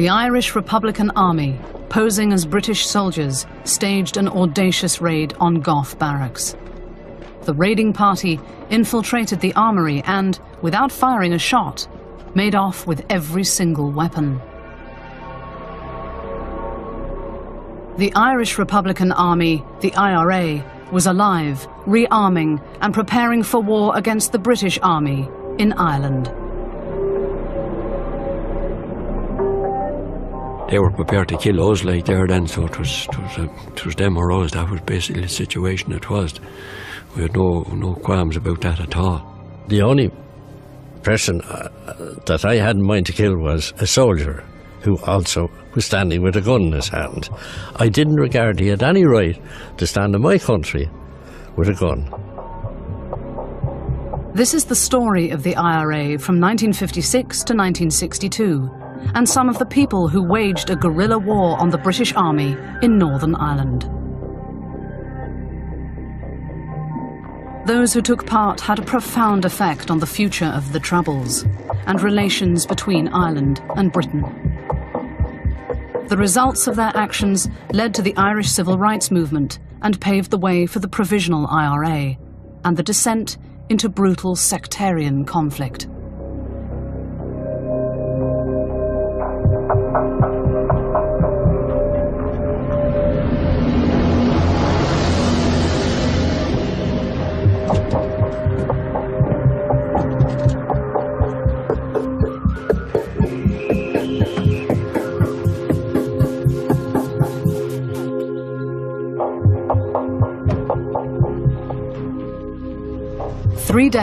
The Irish Republican Army, posing as British soldiers, staged an audacious raid on Gough Barracks. The raiding party infiltrated the armory and, without firing a shot, made off with every single weapon. The Irish Republican Army, the IRA, was alive, rearming and preparing for war against the British Army in Ireland. They were prepared to kill us like there then, so it was, it was, uh, it was them or us. That was basically the situation it was. We had no, no qualms about that at all. The only person uh, that I had in mind to kill was a soldier who also was standing with a gun in his hand. I didn't regard he had any right to stand in my country with a gun. This is the story of the IRA from 1956 to 1962 and some of the people who waged a guerrilla war on the British Army in Northern Ireland. Those who took part had a profound effect on the future of the Troubles and relations between Ireland and Britain. The results of their actions led to the Irish civil rights movement and paved the way for the Provisional IRA and the descent into brutal sectarian conflict.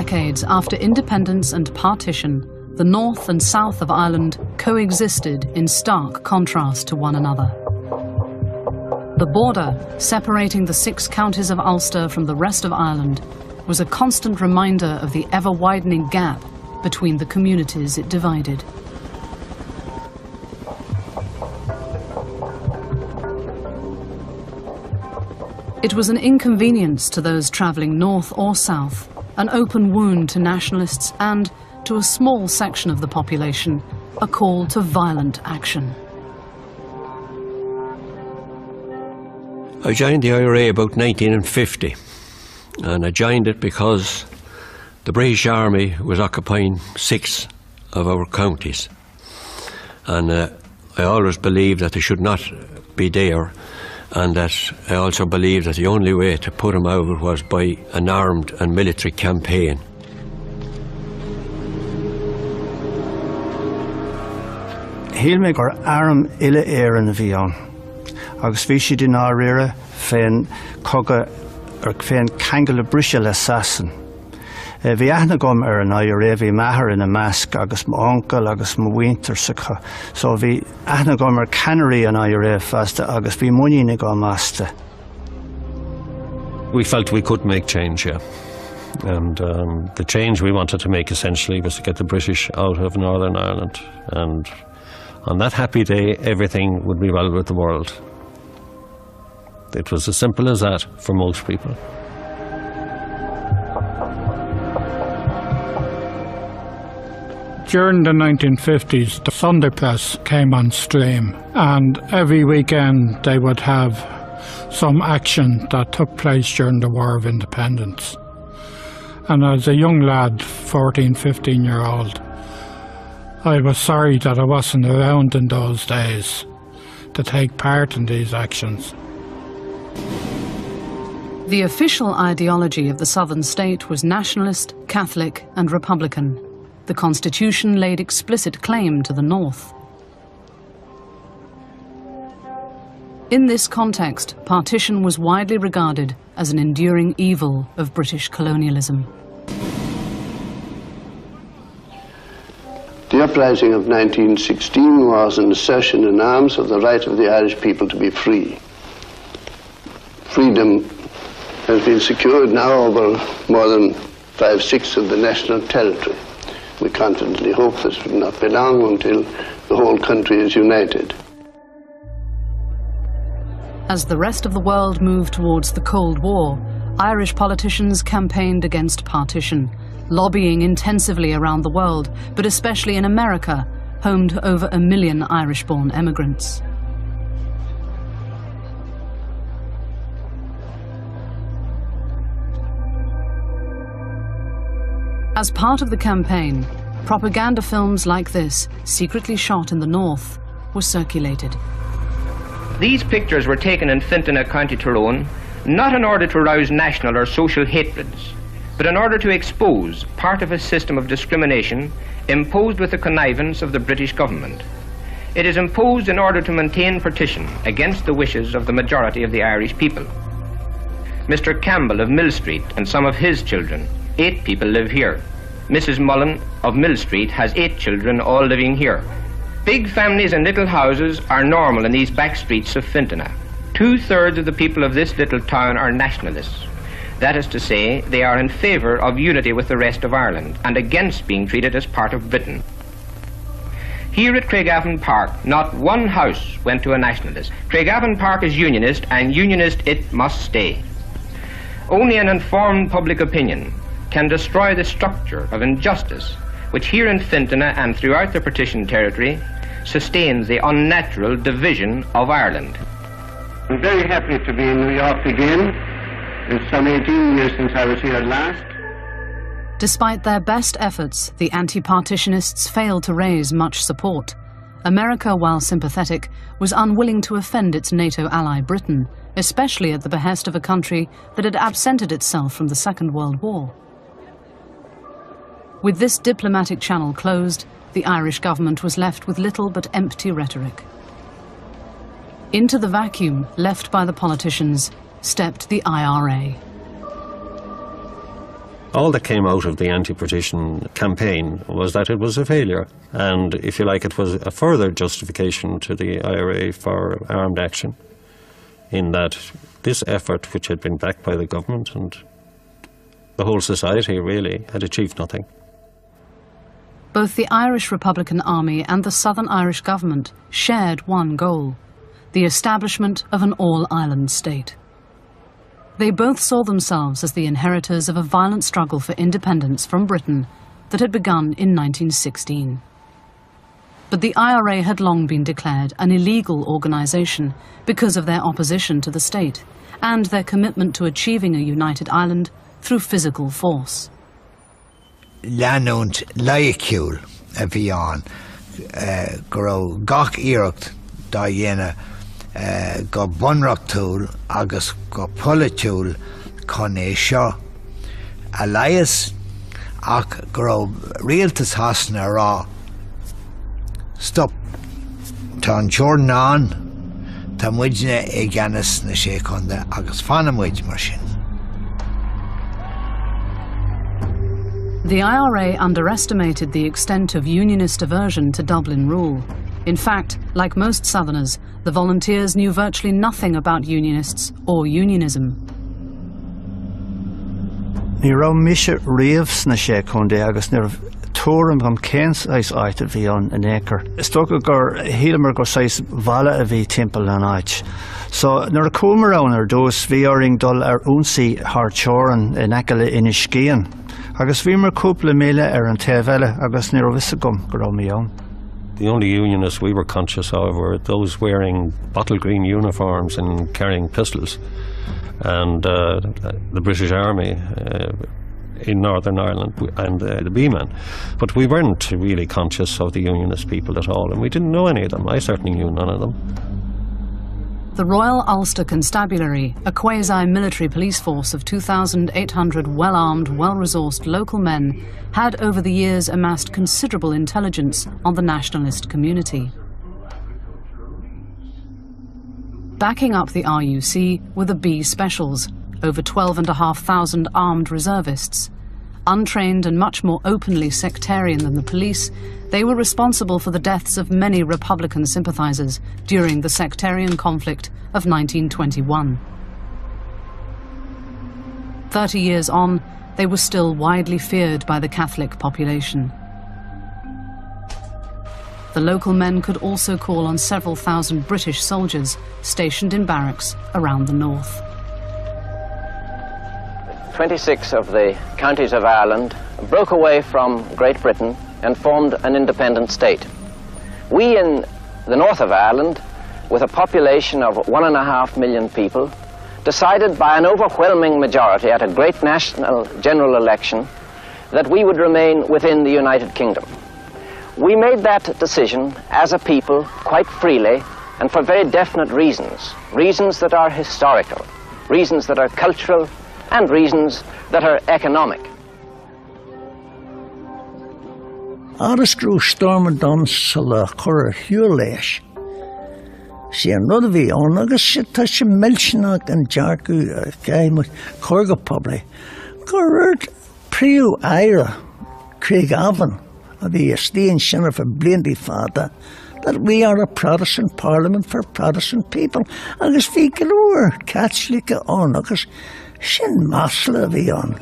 Decades after independence and partition, the north and south of Ireland coexisted in stark contrast to one another. The border, separating the six counties of Ulster from the rest of Ireland, was a constant reminder of the ever-widening gap between the communities it divided. It was an inconvenience to those travelling north or south, an open wound to nationalists and, to a small section of the population, a call to violent action. I joined the IRA about 1950, and I joined it because the British Army was occupying six of our counties. And uh, I always believed that they should not be there and that I also believe that the only way to put him out was by an armed and military campaign. Híl mé gur arm ile éan a bhí an. agus bhí siad in áréire féin cogad ar féin cheangal le brise le sasan. Aithna gom measc agus agus gom festa agus. We felt we could make change, yeah. And um, the change we wanted to make essentially was to get the British out of Northern Ireland. And on that happy day, everything would be well with the world. It was as simple as that for most people. During the 1950s, the Sunday Press came on stream, and every weekend they would have some action that took place during the War of Independence. And as a young lad, 14, 15 year old, I was sorry that I wasn't around in those days to take part in these actions. The official ideology of the southern state was nationalist, Catholic and Republican. The constitution laid explicit claim to the north. In this context, partition was widely regarded as an enduring evil of British colonialism. The uprising of 1916 was an assertion in arms of the right of the Irish people to be free. Freedom has been secured now over more than five-sixths of the national territory. We confidently hope this will not be long until the whole country is united. As the rest of the world moved towards the Cold War, Irish politicians campaigned against partition, lobbying intensively around the world, but especially in America, home to over a million Irish-born emigrants. As part of the campaign, propaganda films like this, secretly shot in the north, were circulated. These pictures were taken in Fintona, County Tyrone, not in order to rouse national or social hatreds, but in order to expose part of a system of discrimination imposed with the connivance of the British government. It is imposed in order to maintain partition against the wishes of the majority of the Irish people. Mr. Campbell of Mill Street and some of his children Eight people live here. Mrs. Mullen of Mill Street has eight children, all living here. Big families and little houses are normal in these back streets of Fintona. Two thirds of the people of this little town are nationalists. That is to say, they are in favour of unity with the rest of Ireland and against being treated as part of Britain. Here at Craigavon Park, not one house went to a nationalist. Craigavon Park is unionist, and unionist it must stay. Only an informed public opinion can destroy the structure of injustice which here in Fintona and throughout the partition territory sustains the unnatural division of Ireland. I'm very happy to be in New York again. It's some 18 years since I was here last. Despite their best efforts, the anti-partitionists failed to raise much support. America, while sympathetic, was unwilling to offend its NATO ally Britain, especially at the behest of a country that had absented itself from the Second World War. With this diplomatic channel closed, the Irish government was left with little but empty rhetoric. Into the vacuum left by the politicians stepped the IRA. All that came out of the anti-partition campaign was that it was a failure, and if you like, it was a further justification to the IRA for armed action, in that this effort, which had been backed by the government and the whole society really, had achieved nothing. Both the Irish Republican Army and the Southern Irish government shared one goal the establishment of an all Ireland state. They both saw themselves as the inheritors of a violent struggle for independence from Britain that had begun in 1916. But the IRA had long been declared an illegal organisation because of their opposition to the state and their commitment to achieving a united Ireland through physical force. Leanúnt leiiciúil a bhí an uh, go raibh gach iirecht dá dhéine uh, go bunrachtúil agus go politúil chun é seo. A leias ach go raibh rialtas hasna rá stop Tá an Jordanán tá muidne ag gceannas na sé chunda agus fanmuid mar sin. The IRA underestimated the extent of unionist aversion to Dublin rule. In fact, like most Southerners, the volunteers knew virtually nothing about unionists or unionism. Ní ra mise riamhs na sé chun dé agus nar túm gom cés éis áit a bhí an in éair. Sto gur hélamar gur sééis bhile a bhí timppel an áit. So nar a cumarrán ar dós bhíing dul ar únsaí th teran in eiceile ina scéan. Agus bhí ar an agus ní gom. The only unionists we were conscious of were those wearing bottle green uniforms and carrying pistols, and uh, the British Army uh, in Northern Ireland and uh, the B-men. But we weren't really conscious of the unionist people at all, and we didn't know any of them. I certainly knew none of them. The Royal Ulster Constabulary, a quasi-military police force of 2,800 well-armed, well-resourced local men, had over the years amassed considerable intelligence on the nationalist community. Backing up the RUC were the B Specials, over 12,500 armed reservists. Untrained and much more openly sectarian than the police, they were responsible for the deaths of many Republican sympathizers during the sectarian conflict of 1921. Thirty years on, they were still widely feared by the Catholic population. The local men could also call on several thousand British soldiers stationed in barracks around the north. 26 of the counties of Ireland broke away from Great Britain and formed an independent state. We in the north of Ireland, with a population of one and a half million people, decided by an overwhelming majority at a great national general election that we would remain within the United Kingdom. We made that decision as a people quite freely and for very definite reasons, reasons that are historical, reasons that are cultural, and reasons that are economic. Áras grú storm dansa le chur hiú leis. sé an rud a bhí ón agus si tá se millsinach an dearcú céim chuga poblbla. Gurirt príú éire Craig Avan a bhí a stíon sinna for blindí fada that we are a Protestant parliament for Protestant people agus bhí goúir catslícha ón agus sin másla a bhí an.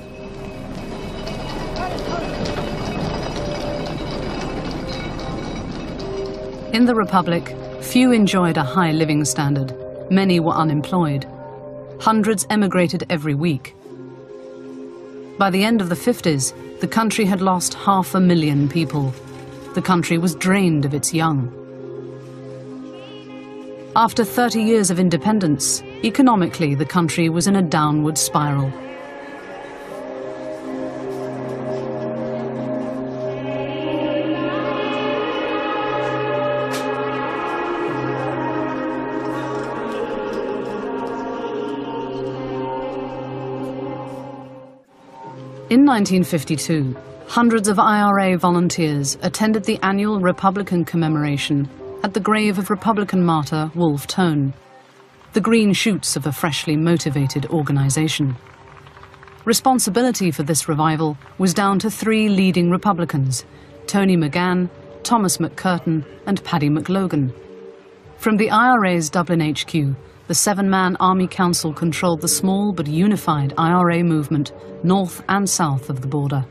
In the Republic, few enjoyed a high living standard. Many were unemployed. Hundreds emigrated every week. By the end of the 50s, the country had lost half a million people. The country was drained of its young. After 30 years of independence, economically the country was in a downward spiral. In 1952, hundreds of IRA volunteers attended the annual Republican commemoration at the grave of Republican martyr Wolfe Tone, the green shoots of a freshly motivated organisation. Responsibility for this revival was down to three leading Republicans Tony Magan, Thomas McCurtain, and Paddy McLogan. From the IRA's Dublin HQ, the seven man Army Council controlled the small but unified IRA movement north and south of the border.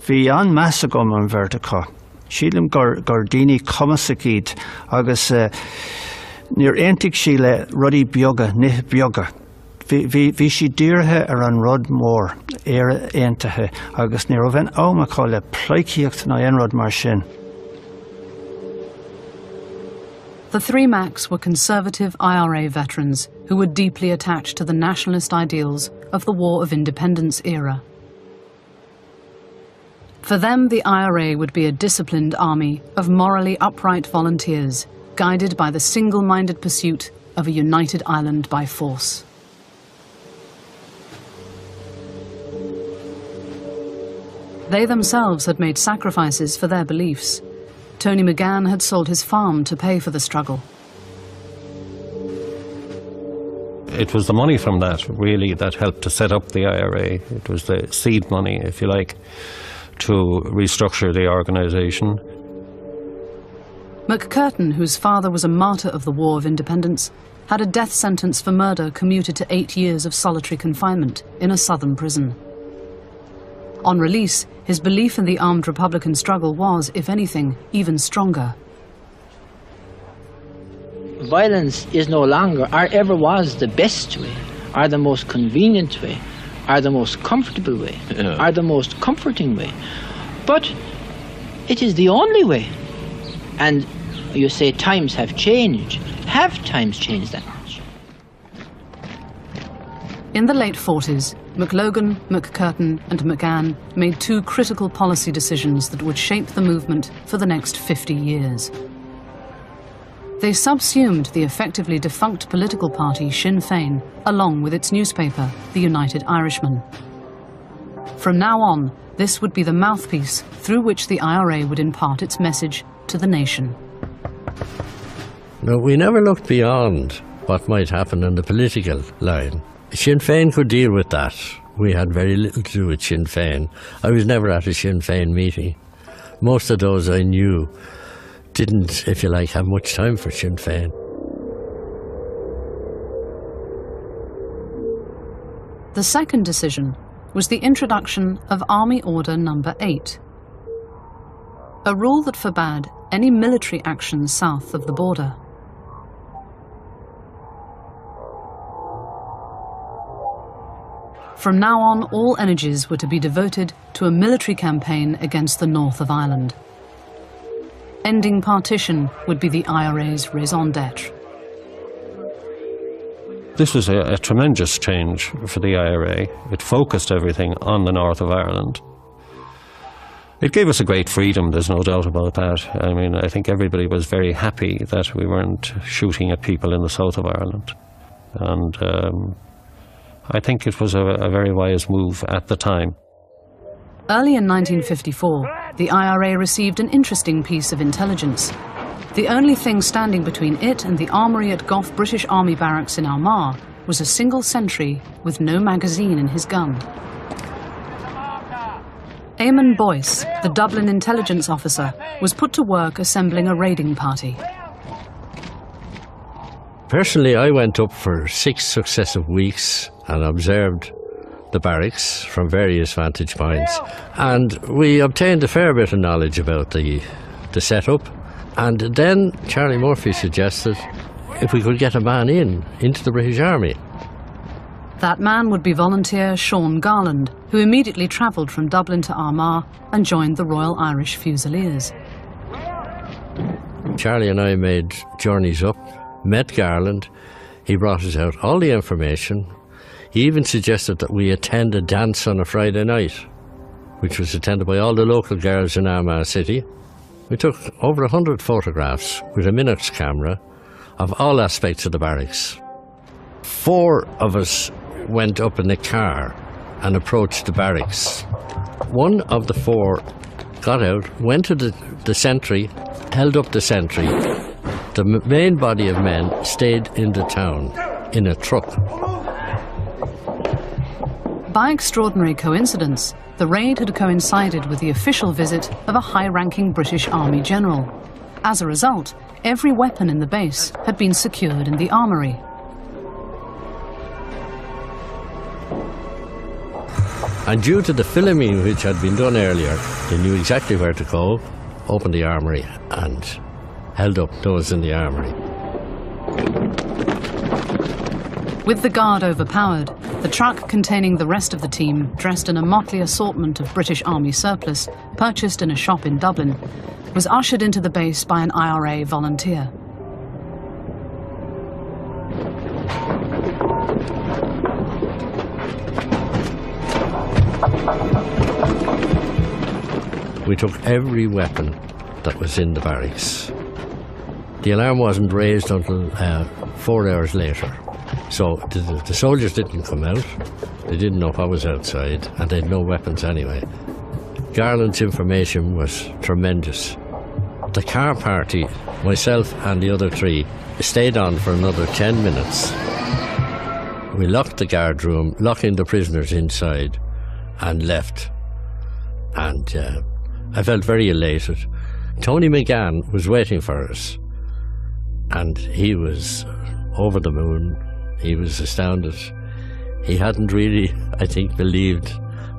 Bhí an measa gom an bhirrtaá. Sílim agus uh, níor éintigh sí le rudí beaga nith beaga. Bhí si ddíirthe ar an rud mór éire éantathe agus ní bhain ámaá le pleiciíocht na anrod mar sin. The three Macs were conservative IRA veterans who were deeply attached to the nationalist ideals of the War of Independence era. For them, the IRA would be a disciplined army of morally upright volunteers guided by the single minded pursuit of a united Ireland by force. They themselves had made sacrifices for their beliefs. Tony Magan had sold his farm to pay for the struggle. It was the money from that, really, that helped to set up the IRA. It was the seed money, if you like, to restructure the organisation. McCurtain, whose father was a martyr of the War of Independence, had a death sentence for murder commuted to eight years of solitary confinement in a southern prison. On release, his belief in the armed Republican struggle was, if anything, even stronger. Violence is no longer, or ever was, the best way, or the most convenient way, or the most comfortable way, Yeah. or the most comforting way. But it is the only way. And you say times have changed. Have times changed that much? In the late 40s, McLogan, McCurtain, and Magan made two critical policy decisions that would shape the movement for the next 50 years. They subsumed the effectively defunct political party Sinn Féin, along with its newspaper, The United Irishman. From now on, this would be the mouthpiece through which the IRA would impart its message to the nation. No, we never looked beyond what might happen on the political line. Sinn Féin could deal with that. We had very little to do with Sinn Féin. I was never at a Sinn Féin meeting. Most of those I knew didn't, if you like, have much time for Sinn Féin. The second decision was the introduction of Army Order Number 8, a rule that forbade any military action south of the border. From now on, all energies were to be devoted to a military campaign against the north of Ireland. ending partition would be the IRA's raison d'etre. This was a, a, tremendous change for the IRA. It focused everything on the north of Ireland. It gave us a great freedom, there's no doubt about that. I mean, I think everybody was very happy that we weren't shooting at people in the south of Ireland. And um, I think it was a, a very wise move at the time. Early in 1954, the IRA received an interesting piece of intelligence. The only thing standing between it and the armoury at Gough British Army Barracks in Armagh was a single sentry with no magazine in his gun. Eamon Boyce, the Dublin intelligence officer, was put to work assembling a raiding party. Personally, I went up for six successive weeks and observed the barracks from various vantage points, and we obtained a fair bit of knowledge about the, the setup and then Charlie Murphy suggested if we could get a man in, into the British Army. That man would be volunteer Sean Garland, who immediately travelled from Dublin to Armagh and joined the Royal Irish Fusiliers. Charlie and I made journeys up, met Garland. He brought us out all the information. He even suggested that we attend a dance on a Friday night, which was attended by all the local girls in Armagh City. We took over a hundred photographs with a Minox camera of all aspects of the barracks. Four of us went up in the car and approached the barracks. One of the four got out, went to the, the sentry, held up the sentry. The main body of men stayed in the town in a truck. By extraordinary coincidence, the raid had coincided with the official visit of a high-ranking British Army general. As a result, every weapon in the base had been secured in the armoury. And due to the filming which had been done earlier, they knew exactly where to go, opened the armoury and held up those in the armoury. With the guard overpowered, the truck containing the rest of the team, dressed in a motley assortment of British Army surplus, purchased in a shop in Dublin, was ushered into the base by an IRA volunteer. We took every weapon that was in the barracks. The alarm wasn't raised until uh, four hours later. So the, the soldiers didn't come out. They didn't know what was outside, and they had no weapons anyway. Garland's information was tremendous. The car party, myself and the other three, stayed on for another 10 minutes. We locked the guard room, locking the prisoners inside, and left. And uh, I felt very elated. Tony Magan was waiting for us, and he was over the moon, he was astounded. He hadn't really, I think, believed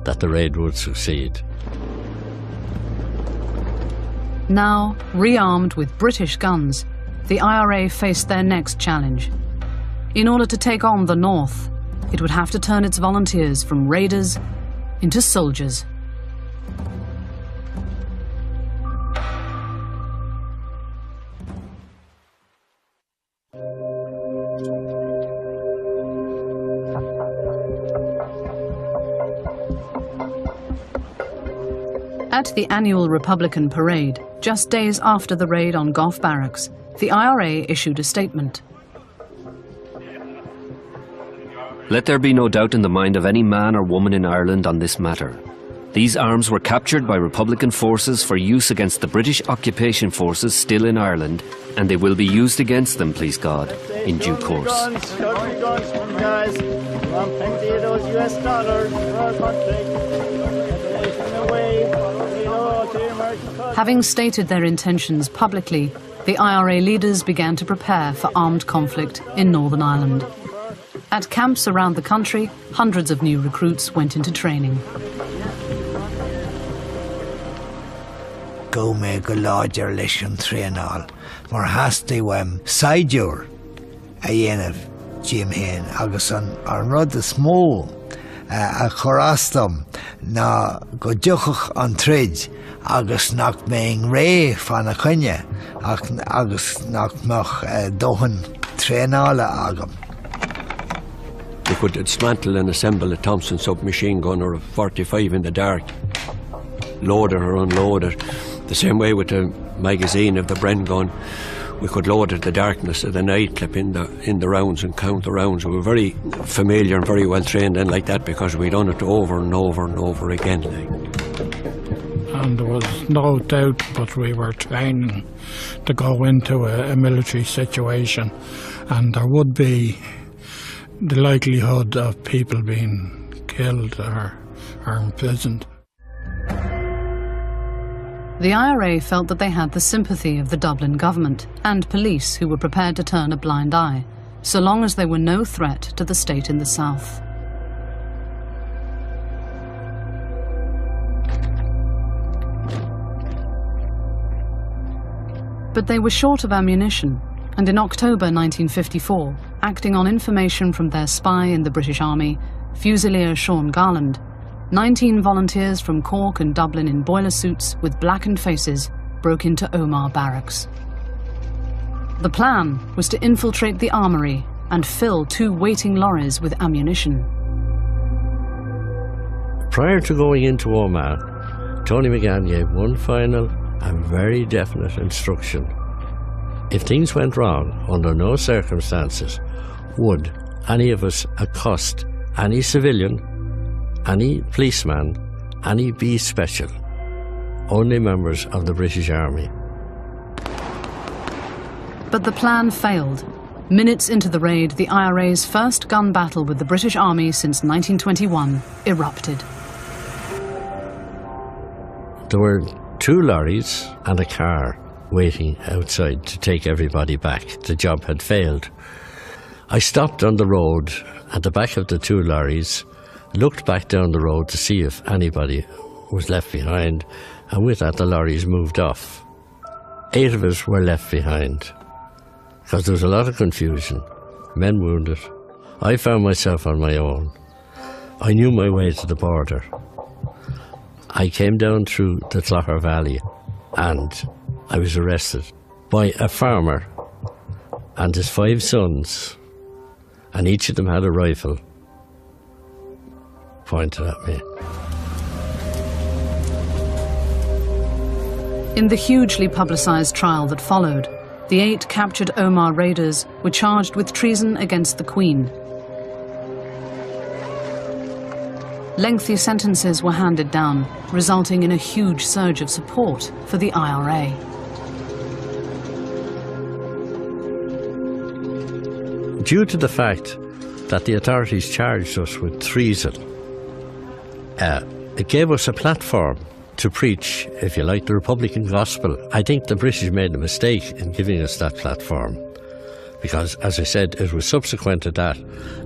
that the raid would succeed. Now, rearmed with British guns, the IRA faced their next challenge. In order to take on the North, it would have to turn its volunteers from raiders into soldiers. At the annual Republican parade, just days after the raid on Gough Barracks, the IRA issued a statement. Let there be no doubt in the mind of any man or woman in Ireland on this matter. These arms were captured by Republican forces for use against the British occupation forces still in Ireland, and they will be used against them, please God, in due course. Having stated their intentions publicly, the IRA leaders began to prepare for armed conflict in Northern Ireland. At camps around the country, hundreds of new recruits went into training. Go me go láidir leis an tréáil, mar hasasta weim Saideúr a dhéanamh Jim héin agus an an rud is smó a chorástom ná go duchach an trid agus nach mé ré fan a chunne agus nach meach eh, dóhan tréála agam. We could dismantle and assemble a Thompson submachine gun or a 45 in the dark, load it or unload it. The same way with the magazine of the Bren gun, we could load it in the darkness of the night, clip in the in the rounds and count the rounds. We were very familiar and very well trained in like that because we'd done it over and over and over again. Like. And there was no doubt but we were training to go into a, a military situation and there would be the likelihood of people being killed or, or imprisoned. The IRA felt that they had the sympathy of the Dublin government and police who were prepared to turn a blind eye, so long as they were no threat to the state in the south. But they were short of ammunition, and in October 1954, acting on information from their spy in the British Army, Fusilier Sean Garland, 19 volunteers from Cork and Dublin in boiler suits with blackened faces broke into Omagh barracks. The plan was to infiltrate the armory and fill two waiting lorries with ammunition. Prior to going into Omagh, Tony Magan gave one final and very definite instruction. If things went wrong, under no circumstances would any of us accost any civilian, any policeman, any B special, only members of the British Army. But the plan failed. Minutes into the raid, the IRA's first gun battle with the British Army since 1921 erupted. There were two lorries and a car waiting outside to take everybody back. The job had failed. I stopped on the road at the back of the two lorries, looked back down the road to see if anybody was left behind, and with that, the lorries moved off. Eight of us were left behind because there was a lot of confusion, men wounded. I found myself on my own. I knew my way to the border. I came down through the Clogher Valley and I was arrested by a farmer and his five sons, and each of them had a rifle pointed at me. In the hugely publicised trial that followed, the eight captured Omagh raiders were charged with treason against the Queen. Lengthy sentences were handed down, resulting in a huge surge of support for the IRA. Due to the fact that the authorities charged us with treason, uh, it gave us a platform to preach, if you like, the Republican gospel. I think the British made a mistake in giving us that platform because, as I said, it was subsequent to that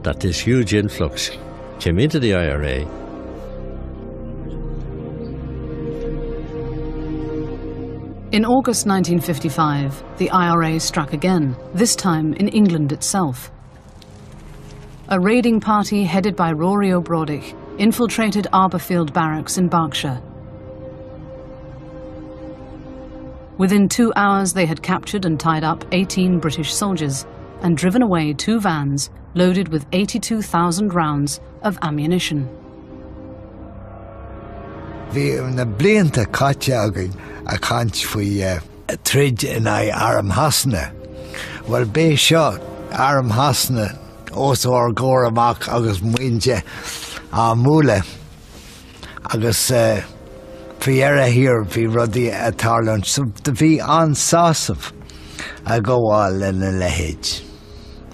that this huge influx came into the IRA. In August 1955, the IRA struck again, this time in England itself. A raiding party headed by Rory Ó Brádaigh infiltrated Arborfield Barracks in Berkshire. Within two hours, they had captured and tied up 18 British soldiers and driven away two vans loaded with 82,000 rounds of ammunition. Bhí na blianta caite again a cant faoi eh, trid in é arm hasna. Well bé seo arm hasna os ó ggóir amach agus muinte á múla agus fiar hir bhí rudí atálan so de bhí ansásamh a goháil lena lehéid.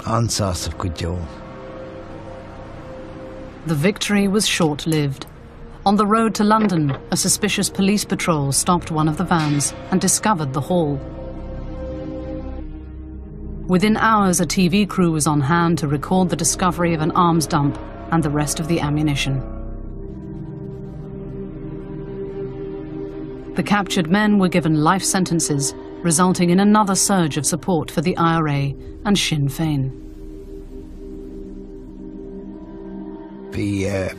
Ansásamh go deo. The victory was short lived. On the road to London, a suspicious police patrol stopped one of the vans and discovered the haul. Within hours, a TV crew was on hand to record the discovery of an arms dump and the rest of the ammunition. The captured men were given life sentences, resulting in another surge of support for the IRA and Sinn Féin. Bhí uh,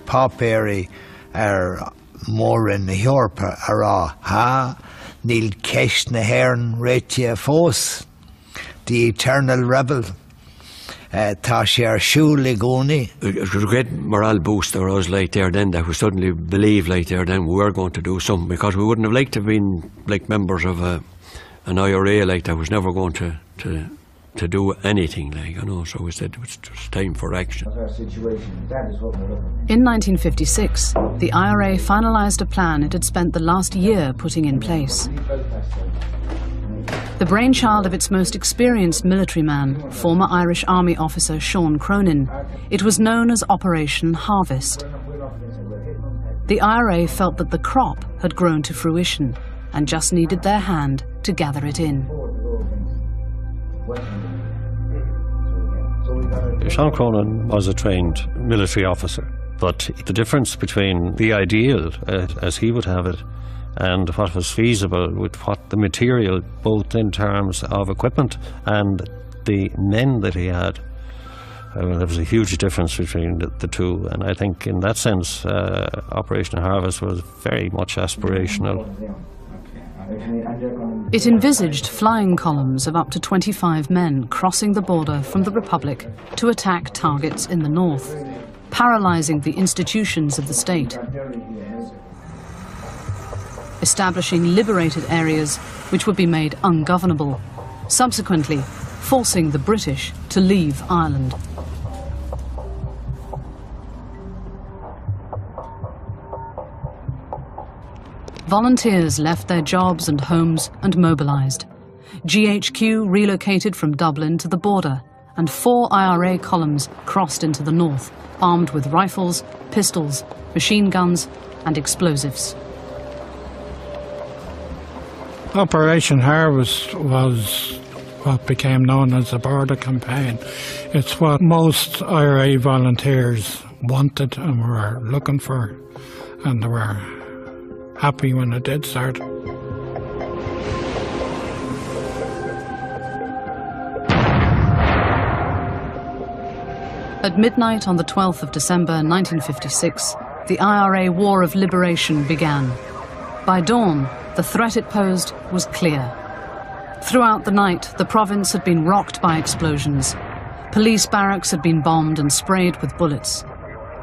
ar mór in na Heorpa ará ha níl ceist na hhéan réite fós the eternal rebel uh, tá sé ar siúla gcónaí. It was a great morale boost for us like there then that we suddenly believed like there then we were going to do something because we wouldn't have liked to have been like members of a, an IRA like that was never going to, to to do anything like you know so we said it was just time for action. In 1956, the IRA finalised a plan it had spent the last year putting in place. The brainchild of its most experienced military man, former Irish Army officer Sean Cronin, it was known as Operation Harvest. The IRA felt that the crop had grown to fruition and just needed their hand to gather it in. Sean Cronin was a trained military officer, but the difference between the ideal, uh, as he would have it, and what was feasible with what the material, both in terms of equipment and the men that he had, uh, there was a huge difference between the, the, two. And I think, in that sense, uh, Operation Harvest was very much aspirational. It envisaged flying columns of up to 25 men crossing the border from the Republic to attack targets in the north, paralysing the institutions of the state establishing liberated areas which would be made ungovernable, subsequently forcing the British to leave Ireland. Volunteers left their jobs and homes and mobilised. GHQ relocated from Dublin to the border, and four IRA columns crossed into the north, armed with rifles, pistols, machine guns, and explosives. Operation Harvest was what became known as the border campaign. It's what most IRA volunteers wanted and were looking for, and were happy when I did start. At midnight on the 12th of December 1956, the IRA War of Liberation began. By dawn, the threat it posed was clear. Throughout the night, the province had been rocked by explosions. Police barracks had been bombed and sprayed with bullets.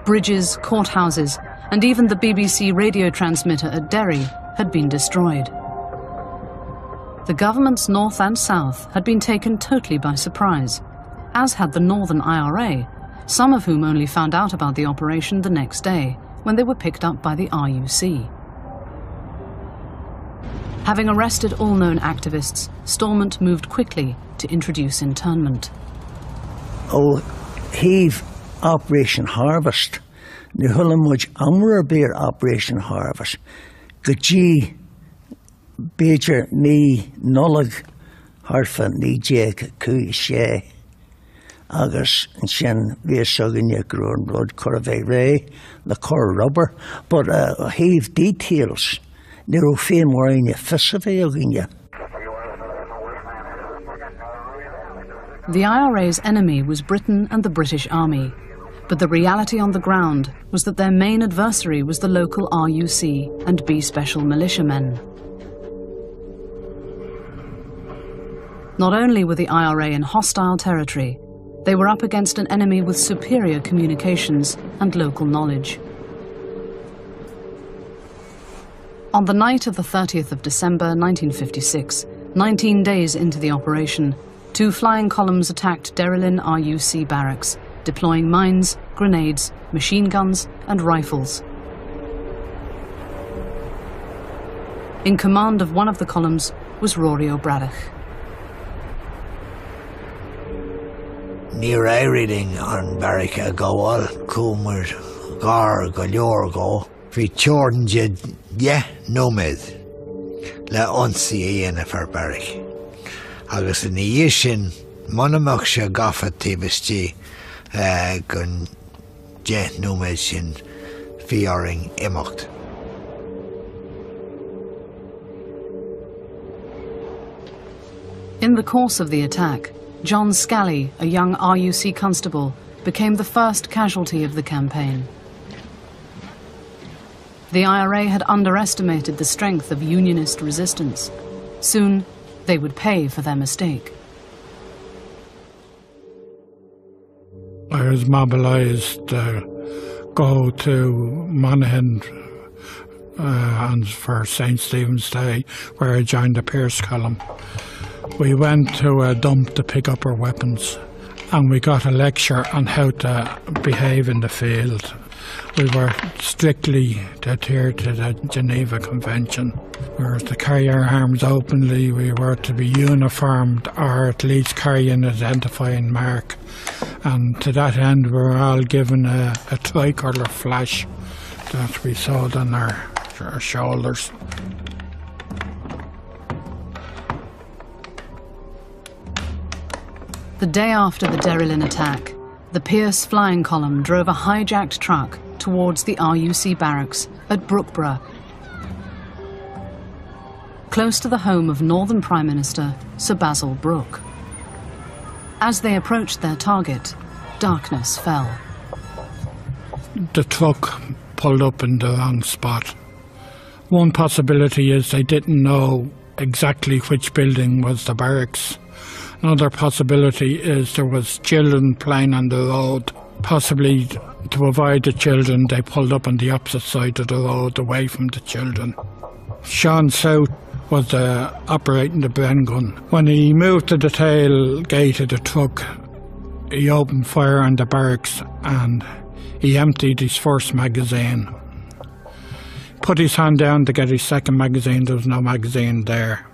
Bridges, courthouses, and even the BBC radio transmitter at Derry had been destroyed. The governments north and south had been taken totally by surprise, as had the Northern IRA, some of whom only found out about the operation the next day, when they were picked up by the RUC. Having arrested all known activists, Stormont moved quickly to introduce internment. Oh, heave Operation Harvest. Thula muid amra beer Operation Harvest. Dtí béidir ní nolag harfa dé cu sé. agus an sin bhí suganne grú an rud chu a bheith ré le chor rubber, but uh, híh details ní ó féin marinne fisahé a ginne. The IRA's enemy was Britain and the British Army, but the reality on the ground was that their main adversary was the local RUC and B Special militiamen. Not only were the IRA in hostile territory, they were up against an enemy with superior communications and local knowledge. On the night of the 30th of December 1956, 19 days into the operation, two flying columns attacked Derrylin RUC barracks, deploying mines, grenades, machine guns, and rifles. In command of one of the columns was Rory Ó Brádaigh. Ní éiriding an barrica goháil cúmar gar go leor go, hí teornje de nóméid le onsaí a dhéana ar barric. Agus in dhé sin manamach se gafa nóméid sin fiaring imimecht. In the course of the attack, John Scally, a young RUC constable, became the first casualty of the campaign. The IRA had underestimated the strength of Unionist resistance. Soon, they would pay for their mistake. I was mobilised to go to Monaghan uh, and for St Stephen's Day, where I joined the Pearse column. We went to a dump to pick up our weapons, and we got a lecture on how to behave in the field. We were strictly adhered to the Geneva Convention. We were to carry our arms openly, we were to be uniformed or at least carry an identifying mark. And to that end, we were all given a, a tricolour flash that we sewed on our, our shoulders. The day after the Derrylin attack, the Pearse flying column drove a hijacked truck towards the RUC barracks at Brookeborough, close to the home of Northern Prime Minister Sir Basil Brooke. As they approached their target, darkness fell. The truck pulled up in the wrong spot. One possibility is they didn't know exactly which building was the barracks. Another possibility is there was children playing on the road. Possibly to avoid the children, they pulled up on the opposite side of the road, away from the children. Sean South was uh, operating the Bren gun. When he moved to the tail gate of the truck, he opened fire on the barracks and he emptied his first magazine. Put his hand down to get his second magazine, there was no magazine there.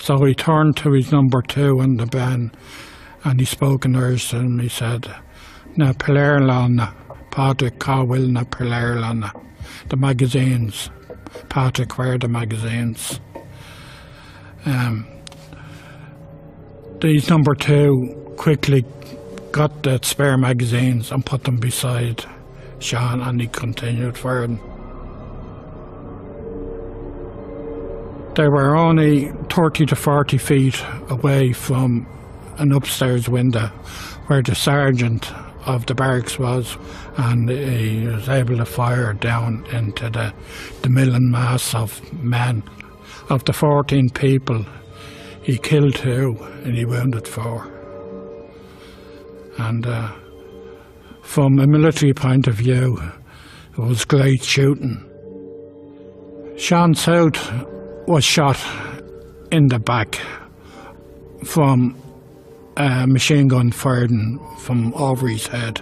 So he turned to his number two in the Bren and he spoke in Irish to him. He said, Na Pilerlana, Patrick Cowell na Pilerlana. The magazines. Patrick, where the magazines? Um, these number two quickly got the spare magazines and put them beside Sean and he continued firing. They were only 30 to 40 feet away from an upstairs window where the sergeant of the barracks was, and he was able to fire down into the, the milling mass of men. Of the 14 people, he killed two and he wounded four. And uh, from a military point of view, it was great shooting. Sean South was shot in the back from a machine gun firing from over his head.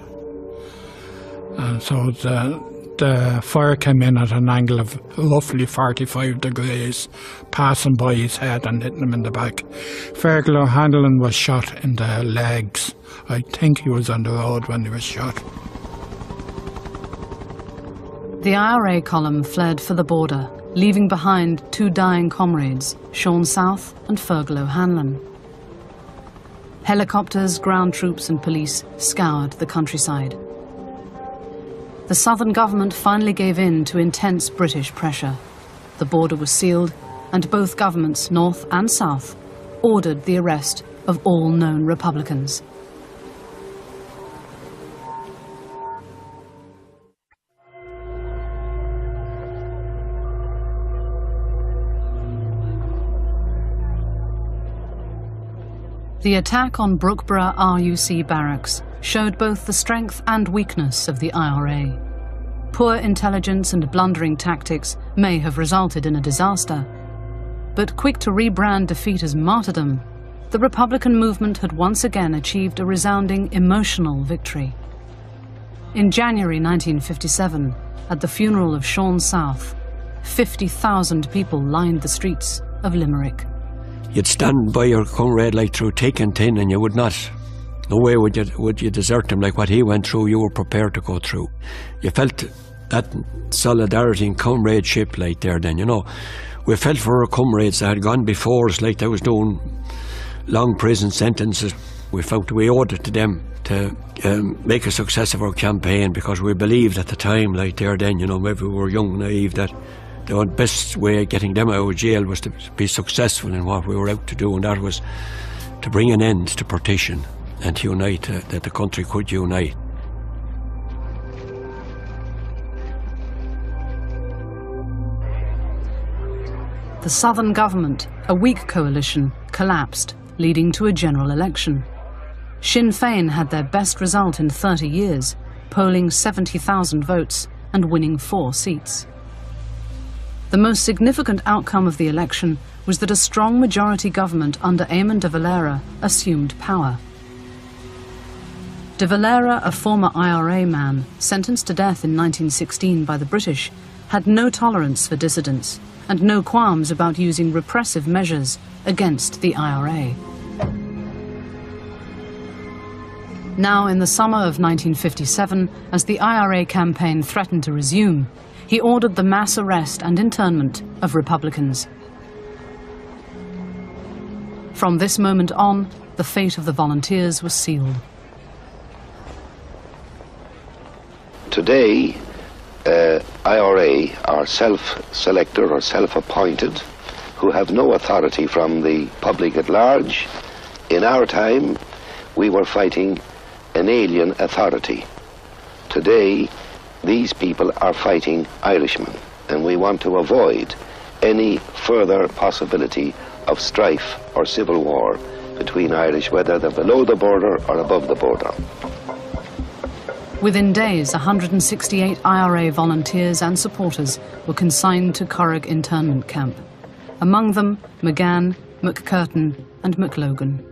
And so the, the fire came in at an angle of roughly 45 degrees, passing by his head and hitting him in the back. Fergal O'Hanlon was shot in the legs. I think he was on the road when he was shot. The IRA column fled for the border leaving behind two dying comrades, Sean South and Fergal O'Hanlon. Helicopters, ground troops and police scoured the countryside. The southern government finally gave in to intense British pressure. The border was sealed and both governments, north and south, ordered the arrest of all known Republicans. The attack on Brookeborough RUC barracks showed both the strength and weakness of the IRA. Poor intelligence and blundering tactics may have resulted in a disaster. But quick to rebrand defeat as martyrdom, the Republican movement had once again achieved a resounding emotional victory. In January 1957, at the funeral of Sean South, 50,000 people lined the streets of Limerick you'd stand by your comrade like through thick and thin, and you would not. No way would you would you desert him like what he went through. You were prepared to go through. You felt that solidarity and comradeship like there. Then you know, we felt for our comrades that had gone before us, like they was doing long prison sentences. We felt we owed it to them to um, make a success of our campaign because we believed at the time, like there then, you know, maybe we were young, and naive, that the best way of getting them out of jail was to be successful in what we were out to do, and that was to bring an end to partition and to unite, uh, that the country could unite. the southern government, a weak coalition, collapsed, leading to a general election. Sinn Féin had their best result in 30 years, polling 70,000 votes and winning four seats. The most significant outcome of the election was that a strong majority government under Eamon de Valera assumed power. De Valera, a former IRA man sentenced to death in 1916 by the British, had no tolerance for dissidents and no qualms about using repressive measures against the IRA. Now, in the summer of 1957, as the IRA campaign threatened to resume, he ordered the mass arrest and internment of Republicans. From this moment on, the fate of the volunteers was sealed. Today, uh, IRA are self-selected or self-appointed who have no authority from the public at large. In our time, we were fighting an alien authority. Today, these people are fighting Irishmen, and we want to avoid any further possibility of strife or civil war between Irish, whether they're below the border or above the border. Within days, 168 IRA volunteers and supporters were consigned to Curragh internment camp. Among them, Magan, McCurtain, and McLogan.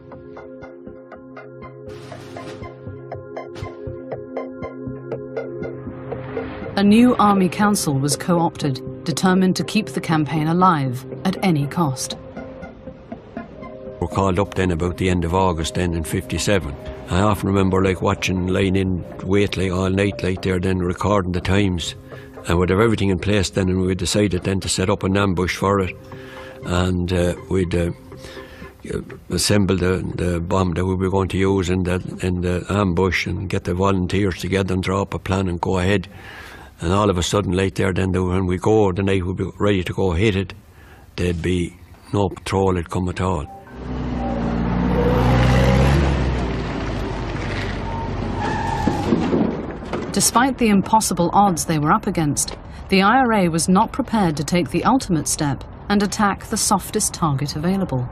A new army council was co-opted, determined to keep the campaign alive at any cost. We're called up then about the end of August then in 57. I often remember like watching, lying in wait like all night like there then recording the times. And we'd have everything in place then and we decided then to set up an ambush for it. And uh, we'd uh, assemble the, the bomb that we were going to use in the, in the ambush and get the volunteers together and draw up a plan and go ahead. And all of a sudden, late there, then when we go, the night we'd be ready to go hit it, there'd be no patrol had come at all. Despite the impossible odds they were up against, the IRA was not prepared to take the ultimate step and attack the softest target available.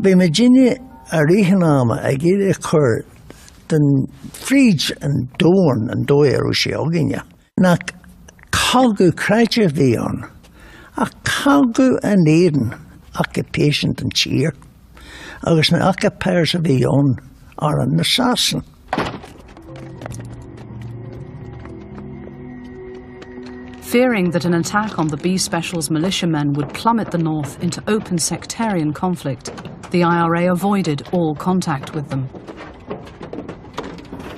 Bhí me dinne a rihannáma a ggéad chur den fríd an dóin an dóir sé áginine nach cágu creide bhí an a cágu an éan ach go patient an tír. agus na acha péirs a bhíón ar an na sasan. Fearing that an attack on the B Special's militiamen would plummet the North into open sectarian conflict, the IRA avoided all contact with them.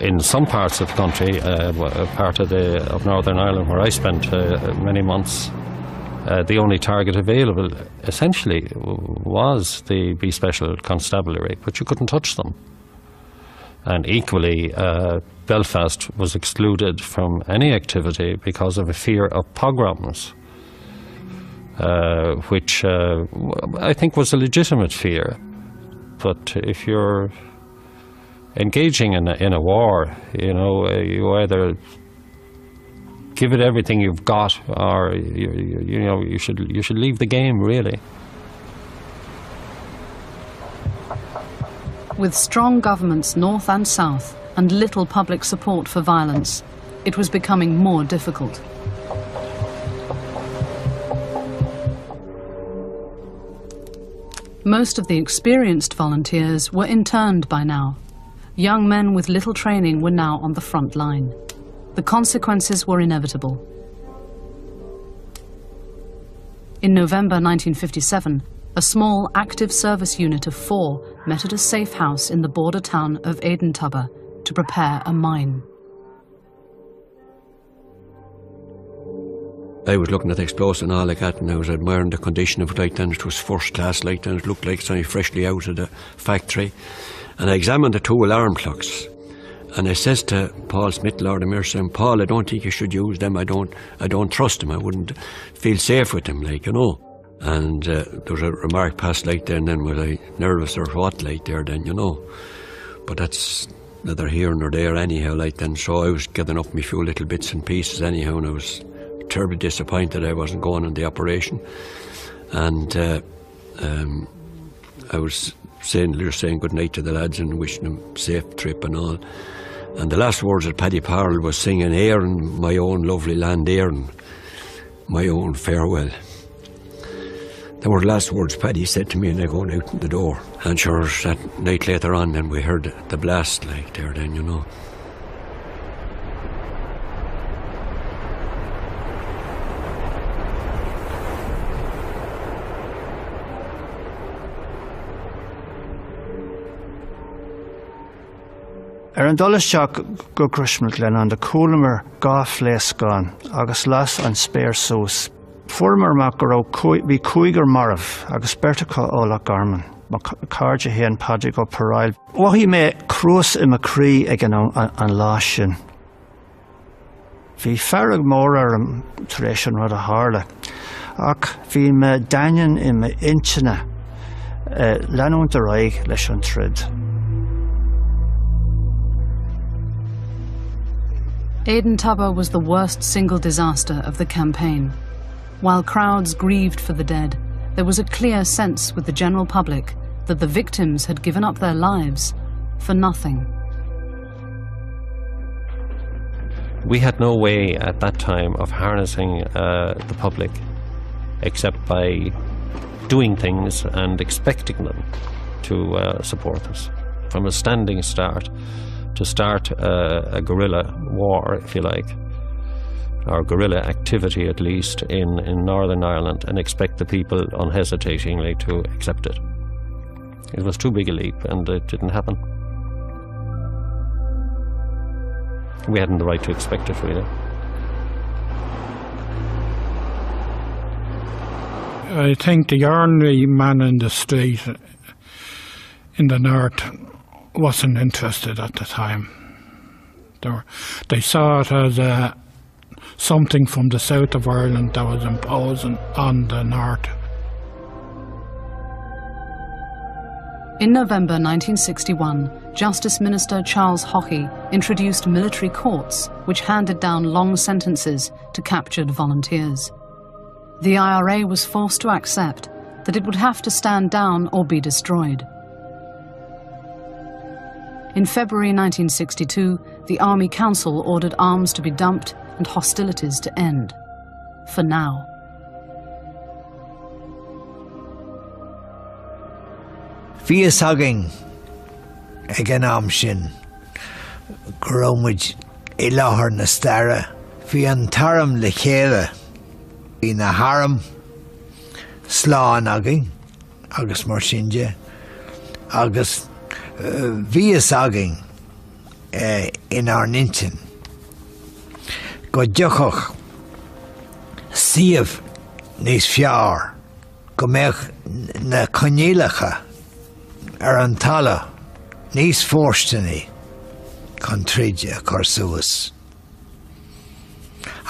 In some parts of the country, uh, part of, the, of Northern Ireland where I spent uh, many months, uh, the only target available essentially was the B Special Constabulary, but you couldn't touch them. And equally, uh, Belfast was excluded from any activity because of a fear of pogroms, uh, which uh, I think was a legitimate fear. But if you're engaging in a, in a war, you know, uh, you either give it everything you've got, or you, you, you know you should you should leave the game really. With strong governments north and south and little public support for violence, it was becoming more difficult. Most of the experienced volunteers were interned by now. Young men with little training were now on the front line. The consequences were inevitable. In November 1957, a small active service unit of four met at a safe house in the border town of Edentubber to prepare a mine. I was looking at the explosive and all like that, and I was admiring the condition of it like then. It was first class like then. It looked like something freshly out of the factory. And I examined the two alarm clocks. And I says to Paul Smith, Lord of Mercy, and Paul, I don't think you should use them. I don't, I don't trust them. I wouldn't feel safe with them, like you know. And uh, there was a remark passed like there, and then was I nervous or what, like there, then you know. But that's neither here nor there anyhow. Like then, so I was giving up me few little bits and pieces anyhow, and I was terribly disappointed I wasn't going on the operation. And uh, um, I was saying, just saying good night to the lads and wishing them safe trip and all. And the last words that Paddy Parle was singing, Erin, my own lovely land, Erin, my own farewell. They were the last words Paddy said to me and I going out the door. And sure, that night later on, then we heard the blast like there then, you know. Ar an dolasteach go cruismil len an de coolmer gá léascáin agus las an spéir sós. Formar mac go bhí cuaigur marmh agus bertaá óla garman, má cáde héan padre go paráil. Wahí mé cruas i arí ag an an lá sin. Bhí ferreg mór ar an taréis an rud a hála, ach bhí me dainean i me intena uh, leanúnta raig leis an trid. Edentubber was the worst single disaster of the campaign. While crowds grieved for the dead, there was a clear sense with the general public that the victims had given up their lives for nothing. We had no way at that time of harnessing uh, the public except by doing things and expecting them to uh, support us from a standing start to start a, a guerrilla war, if you like, or guerrilla activity at least in, in Northern Ireland and expect the people unhesitatingly to accept it. It was too big a leap and it didn't happen. We hadn't the right to expect it, really. I think the ordinary man in the street in the north wasn't interested at the time. They, were, they saw it as a, something from the south of Ireland that was imposing on the north. In November 1961, Justice Minister Charles Haughey introduced military courts which handed down long sentences to captured volunteers. The IRA was forced to accept that it would have to stand down or be destroyed. In February 1962, the Army Council ordered arms to be dumped and hostilities to end. For now. Bhí saging ag an am sin gorómuid i láthair na stare, hí an tarm le chéile hí na harm sláán agin agus mar sinide agus bhí agin in ar nintin. Go deochoch siomh níos fear go méich na conéalacha ar an tala níos fórstaí chun tríide chu suasas.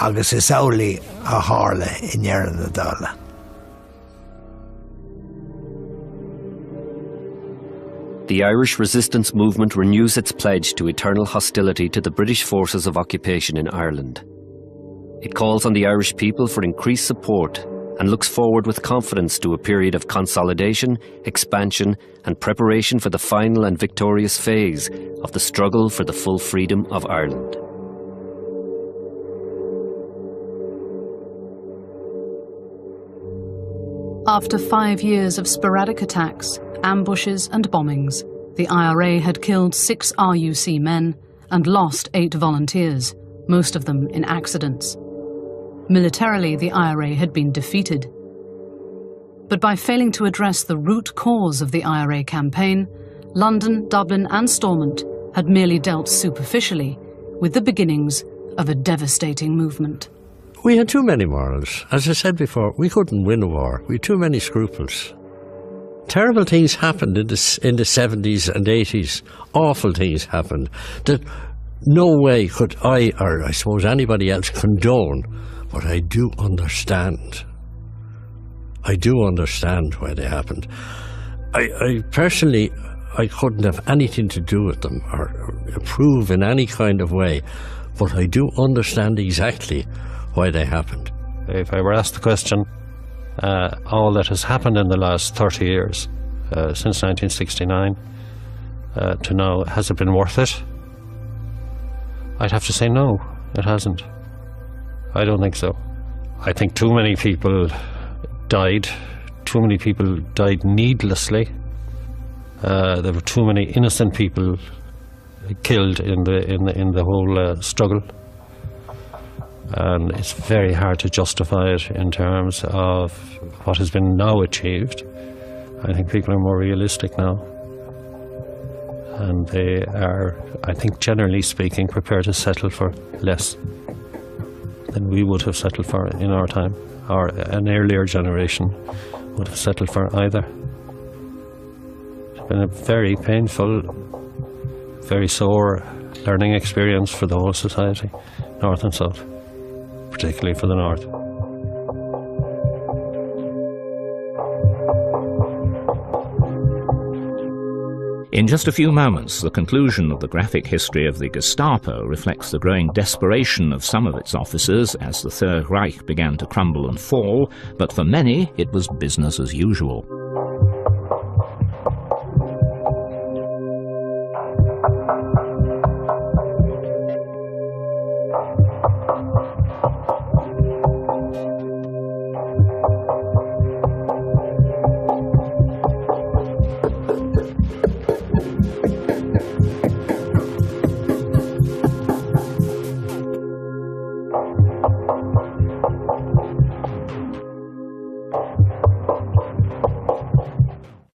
Agus is álaí a hála inéan na dála. The Irish resistance movement renews its pledge to eternal hostility to the British forces of occupation in Ireland. It calls on the Irish people for increased support and looks forward with confidence to a period of consolidation, expansion, and preparation for the final and victorious phase of the struggle for the full freedom of Ireland. After five years of sporadic attacks, ambushes, and bombings, the IRA had killed six RUC men and lost eight volunteers, most of them in accidents. Militarily, the IRA had been defeated. But by failing to address the root cause of the IRA campaign, London, Dublin, and Stormont had merely dealt superficially with the beginnings of a devastating movement. We had too many morals. As I said before, we couldn't win a war. We had too many scruples. Terrible things happened in the, in the 70s and 80s. Awful things happened that no way could I, or I suppose anybody else, condone. But I do understand. I do understand why they happened. I, I personally, I couldn't have anything to do with them or approve in any kind of way, but I do understand exactly why they happened. If I were asked the question, uh, all that has happened in the last 30 years, uh, since 1969 uh, to now, has it been worth it? I'd have to say no, it hasn't. I don't think so. I think too many people died. Too many people died needlessly. Uh, there were too many innocent people killed in the in the, in the whole uh, struggle, and it's very hard to justify it in terms of what has been now achieved. I think people are more realistic now, and they are, I think, generally speaking, prepared to settle for less than we would have settled for in our time, or an earlier generation would have settled for either. It's been a very painful, very sore learning experience for the whole society, North and South, particularly for the North. In just a few moments, the conclusion of the graphic history of the Gestapo reflects the growing desperation of some of its officers as the Third Reich began to crumble and fall, but for many it was business as usual.